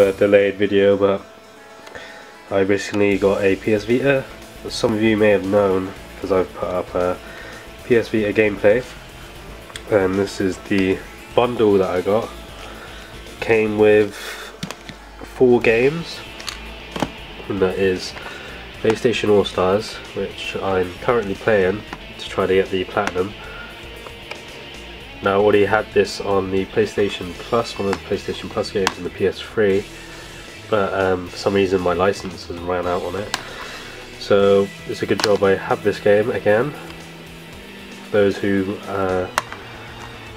a delayed video, but I recently got a PS Vita. Some of you may have known, because I've put up a PS Vita gameplay. And this is the bundle that I got. Came with four games. And that is PlayStation All Stars, which I'm currently playing to try to get the platinum. Now I already had this on the PlayStation Plus, one of the PlayStation Plus games in the PS3, but um, for some reason my license has ran out on it. So it's a good job I have this game again. For those who uh,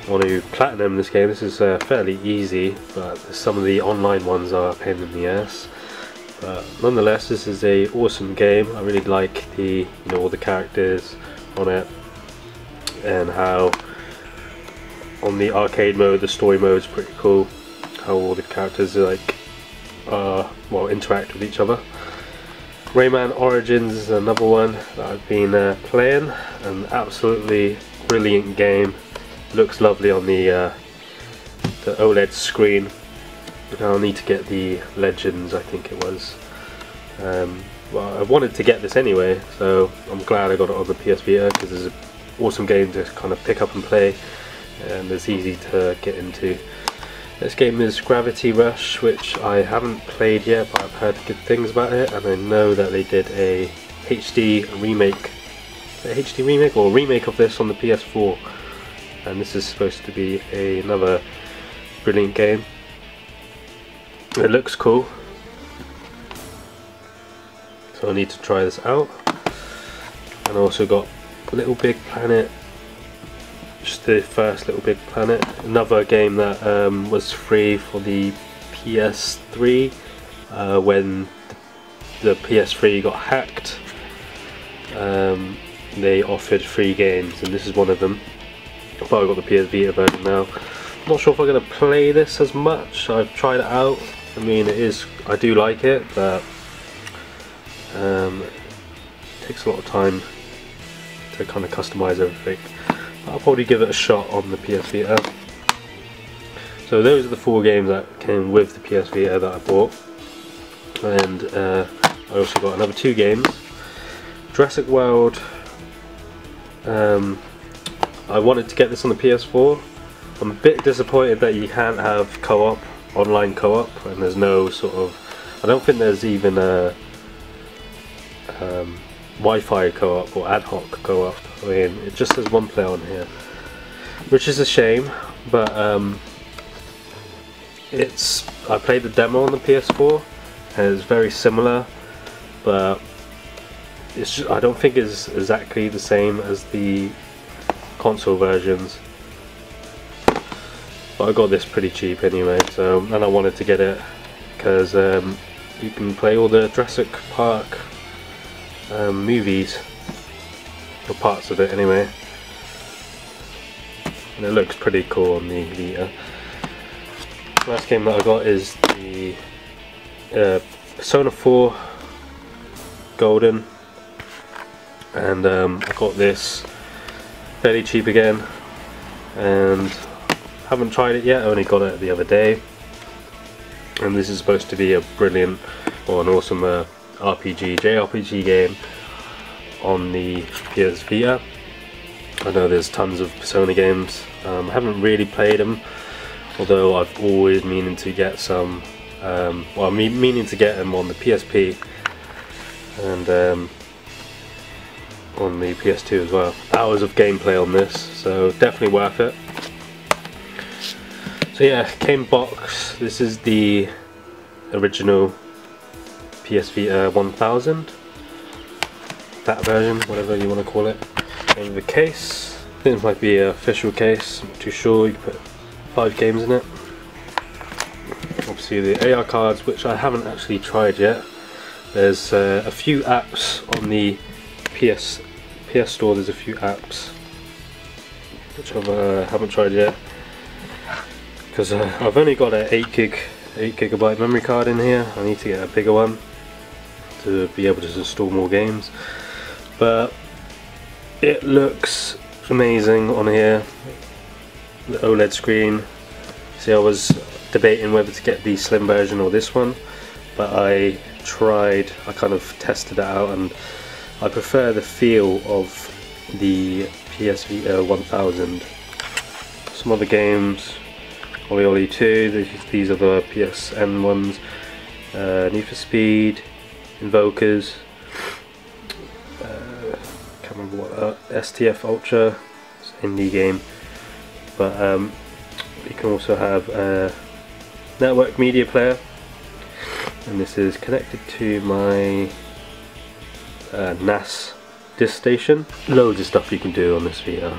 want to platinum this game, this is uh, fairly easy, but some of the online ones are a pain in the ass. But nonetheless, this is a awesome game. I really like the you know all the characters on it and how on the arcade mode, the story mode is pretty cool. How all the characters are like, uh, well, interact with each other. Rayman Origins is another one that I've been uh, playing. An absolutely brilliant game. Looks lovely on the uh, the OLED screen. I'll need to get the Legends, I think it was. Um, well, I wanted to get this anyway, so I'm glad I got it on the PS Vita because it's an awesome game to kind of pick up and play and it's easy to get into. This game is Gravity Rush, which I haven't played yet, but I've heard good things about it, and I know that they did a HD remake, a HD remake or remake of this on the PS4, and this is supposed to be a, another brilliant game. It looks cool, so I need to try this out. And I also got a Little Big Planet just the first Little Big Planet. Another game that um, was free for the PS3 uh, when the PS3 got hacked. Um, they offered free games and this is one of them. I've got the PS Vita version now. Not sure if I'm going to play this as much. I've tried it out. I mean, it is. I do like it, but um, it takes a lot of time to kind of customize everything. I'll probably give it a shot on the PS Vita. So those are the four games that came with the PS Vita that I bought. And uh, I also got another two games. Jurassic World. Um, I wanted to get this on the PS4. I'm a bit disappointed that you can't have co-op, online co-op, and there's no sort of. I don't think there's even a um, Wi-Fi co-op or ad hoc co-op. I mean, it just says one player on here, which is a shame. But um, it's I played the demo on the PS4, and it's very similar, but it's just, I don't think it's exactly the same as the console versions. But I got this pretty cheap anyway, so and I wanted to get it because um, you can play all the Jurassic Park um, movies, or parts of it anyway. And it looks pretty cool on the Vita. Last game that I got is the uh, Persona 4 Golden, and um, I got this fairly cheap again, and haven't tried it yet. I only got it the other day, and this is supposed to be a brilliant or an awesome uh, RPG, JRPG game on the PS Vita. I know there's tons of Persona games. Um, I haven't really played them, although I've always meaning to get some. Um, well, I'm meaning to get them on the PSP and um, on the PS2 as well. Hours of gameplay on this, so definitely worth it. So yeah, came box. This is the original PS Vita 1000 that version, whatever you want to call it. In the case this might be an official case, I'm not too sure, you can put five games in it. Obviously the AR cards which I haven't actually tried yet. There's uh, a few apps on the PS PS store there's a few apps which I uh, haven't tried yet. Because uh, I've only got an 8 gig 8 gigabyte memory card in here. I need to get a bigger one to be able to install more games. But it looks amazing on here. The OLED screen. See I was debating whether to get the slim version or this one, but I tried, I kind of tested it out and I prefer the feel of the PS Vita 1000. Some other games, OlliOlli 2, these are the PSN ones, uh, Need for Speed, Invokers, uh, can't remember what, uh, STF Ultra, indie game, but um, you can also have a network media player and this is connected to my uh, NAS disk station. Loads of stuff you can do on this Vita.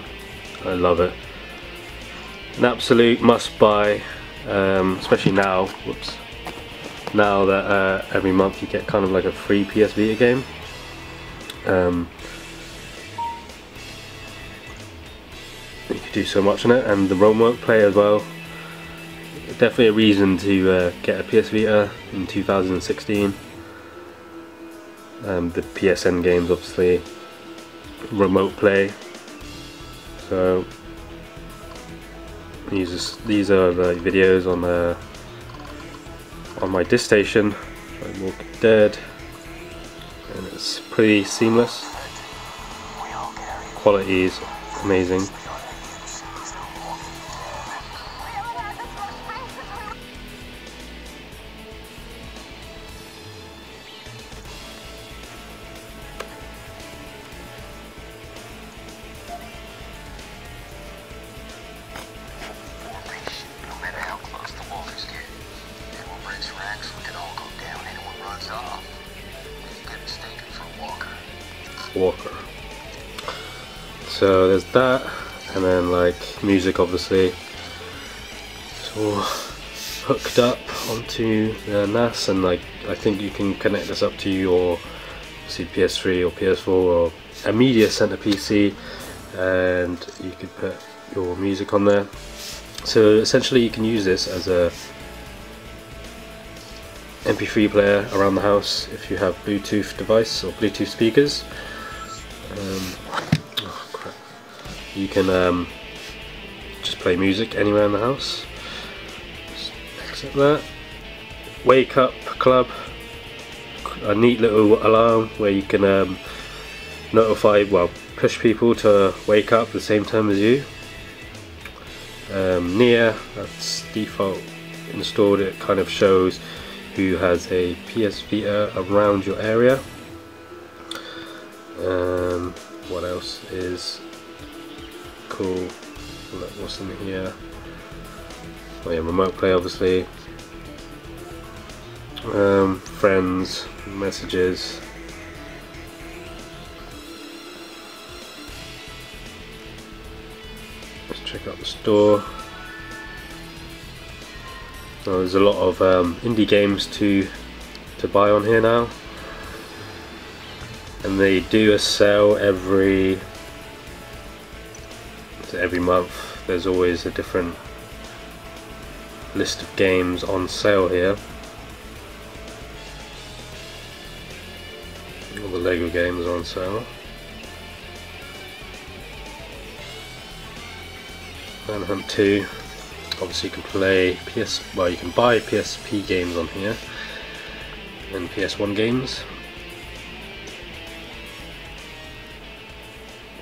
I love it. An absolute must buy, um, especially now. Whoops. Now that uh, every month you get kind of like a free PS Vita game. Um, you can do so much on it, and the remote play as well definitely a reason to uh, get a PS Vita in 2016. Um, the PSN games obviously remote play so these are, these are the videos on the on my disk station. Walking Dead. And it's pretty seamless. Quality is amazing Walker. So there's that, and then like music obviously. All hooked up onto the NAS, and like I think you can connect this up to your see PS3 or PS4 or a media center PC, and you could put your music on there. So essentially, you can use this as a MP3 player around the house if you have Bluetooth device or Bluetooth speakers. Um, oh crap. You can um, just play music anywhere in the house. Exit that. Wake up club. A neat little alarm where you can um, notify, well, push people to wake up the same time as you. Um, Near, that's default installed, it kind of shows who has a PS Vita around your area. Um, what else is cool? What's in here? Oh yeah, remote play obviously. Um, friends, messages. Let's check out the store. Well, there's a lot of um, indie games to to buy on here now, and they do a sale every every month. There's always a different list of games on sale here. All the Lego games on sale. Manhunt 2 obviously you can play PS well you can buy PSP games on here and PS1 games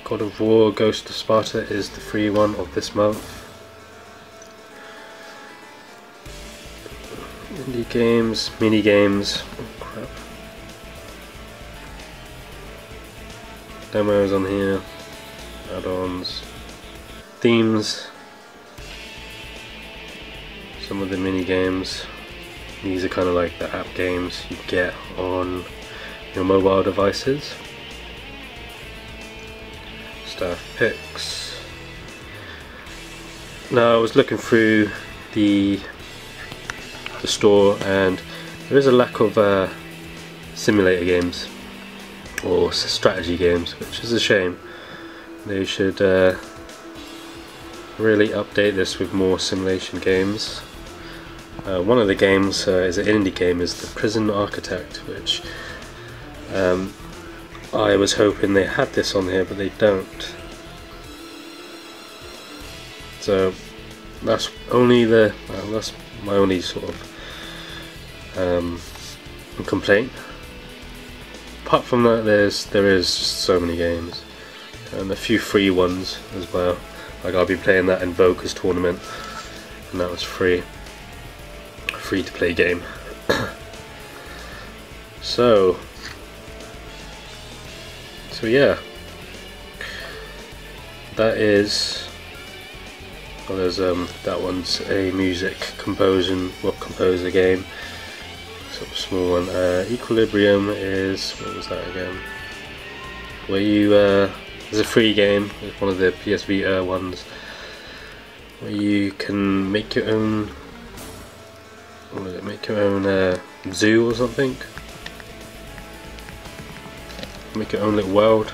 God of War Ghost of Sparta is the free one of this month indie games, mini games oh crap demos on here add-ons themes some of the mini games. These are kind of like the app games you get on your mobile devices. Picks. Now I was looking through the the store and there is a lack of uh, simulator games or strategy games which is a shame. They should uh, really update this with more simulation games. Uh, one of the games uh, is an indie game is the Prison Architect which um, I was hoping they had this on here but they don't so that's only the well, that's my only sort of um, complaint. Apart from that, there's there is so many games and a few free ones as well. Like I'll be playing that Invokers tournament, and that was free, free to play game. so, so yeah, that is. Well, there's um that one's a music composing well composer game sort of small one. Uh, Equilibrium is what was that again? Where you uh, there's a free game. It's one of the PS Vita ones where you can make your own. What is it? Make your own uh, zoo or something. Make your own little world.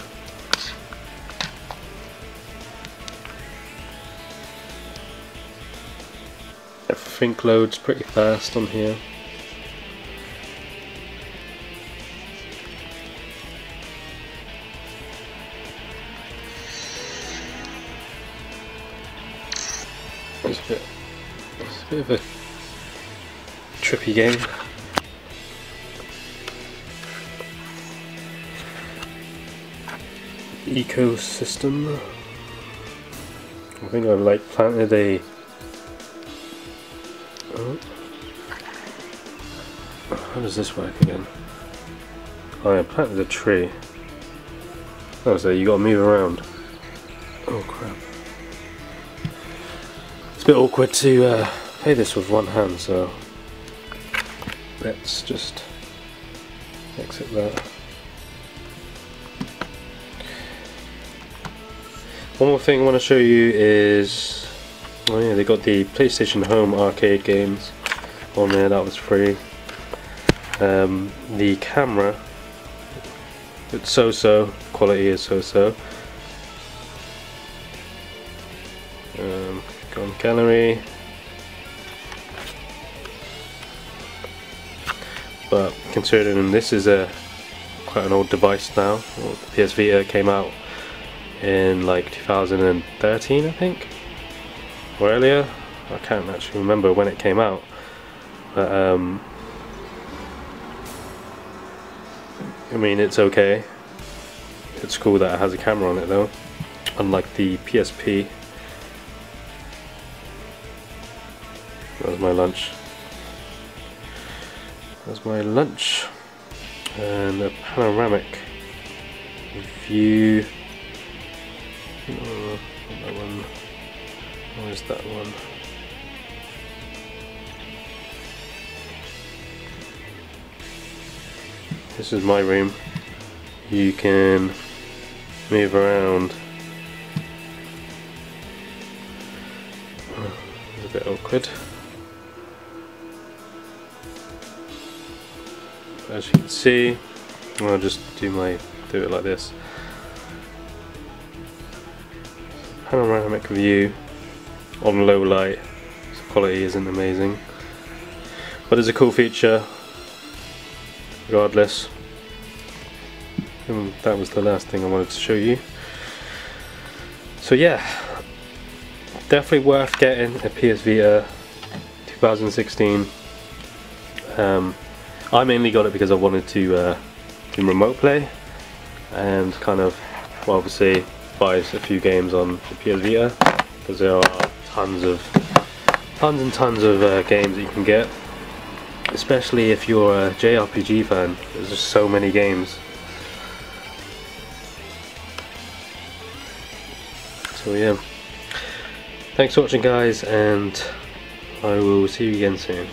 Everything loads pretty fast on here. It's a bit, it's a bit of a trippy game. Ecosystem. I think I've like planted a. Oh. How does this work again? Oh, I planted a tree. Oh, so you gotta move around. Oh crap It's a bit awkward to uh, play this with one hand, so let's just exit that. One more thing I want to show you is, oh yeah, they got the PlayStation Home arcade games on there, that was free. Um, the camera, it's so-so, quality is so-so. Um, Go on gallery. But considering this is a quite an old device now, the PS Vita came out in like 2013 I think, or earlier. I can't actually remember when it came out. But um, I mean it's okay. It's cool that it has a camera on it though, unlike the PSP That was my lunch. That's my lunch. And a panoramic view. Oh, that one. Where's that one? This is my room. You can move around. It's a bit awkward. as you can see I'll just do my do it like this panoramic view on low light. So quality isn't amazing. But it's a cool feature regardless. And that was the last thing I wanted to show you. So yeah. Definitely worth getting a PS Vita 2016 um, I mainly got it because I wanted to uh, do remote play and kind of well, obviously buy a few games on the PS Vita because there are tons of tons and tons of uh, games that you can get. Especially if you're a JRPG fan there's just so many games. So yeah. Thanks for watching guys and I will see you again soon